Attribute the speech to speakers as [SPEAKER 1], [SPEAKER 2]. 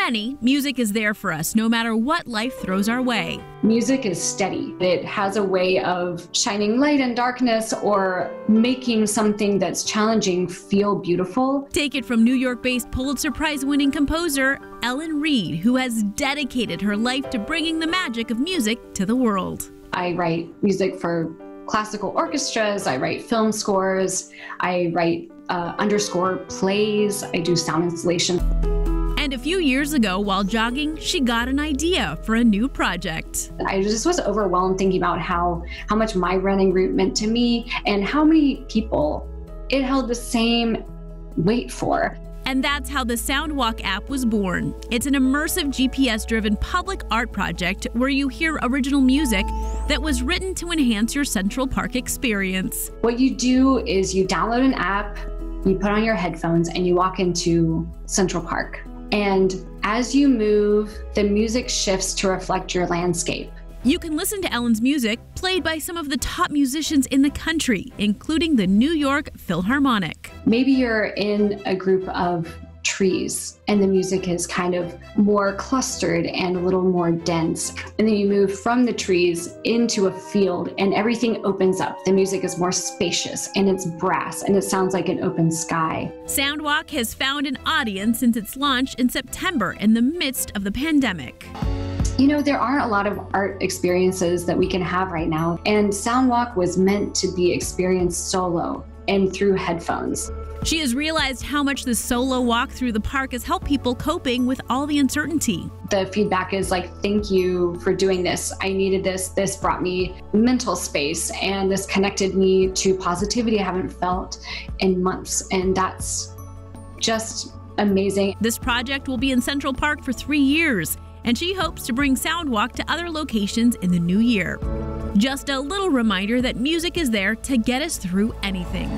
[SPEAKER 1] many, music is there for us no matter what life throws our way.
[SPEAKER 2] Music is steady. It has a way of shining light in darkness or making something that's challenging feel beautiful.
[SPEAKER 1] Take it from New York based Pulitzer Prize winning composer Ellen Reid, who has dedicated her life to bringing the magic of music to the world.
[SPEAKER 2] I write music for classical orchestras, I write film scores, I write uh, underscore plays, I do sound installation.
[SPEAKER 1] And a few years ago, while jogging, she got an idea for a new project.
[SPEAKER 2] I just was overwhelmed thinking about how how much my running route meant to me and how many people it held the same weight for.
[SPEAKER 1] And that's how the Soundwalk app was born. It's an immersive GPS driven public art project where you hear original music that was written to enhance your Central Park experience.
[SPEAKER 2] What you do is you download an app, you put on your headphones, and you walk into Central Park. And as you move, the music shifts to reflect your landscape.
[SPEAKER 1] You can listen to Ellen's music played by some of the top musicians in the country, including the New York Philharmonic.
[SPEAKER 2] Maybe you're in a group of trees and the music is kind of more clustered and a little more dense. And then you move from the trees into a field and everything opens up. The music is more spacious and it's brass and it sounds like an open sky.
[SPEAKER 1] Soundwalk has found an audience since its launch in September in the midst of the pandemic.
[SPEAKER 2] You know, there aren't a lot of art experiences that we can have right now, and Soundwalk was meant to be experienced solo and through headphones.
[SPEAKER 1] She has realized how much the solo walk through the park has helped people coping with all the uncertainty.
[SPEAKER 2] The feedback is like, thank you for doing this. I needed this. This brought me mental space and this connected me to positivity I haven't felt in months. And that's just amazing.
[SPEAKER 1] This project will be in Central Park for three years and she hopes to bring Soundwalk to other locations in the new year. Just a little reminder that music is there to get us through anything.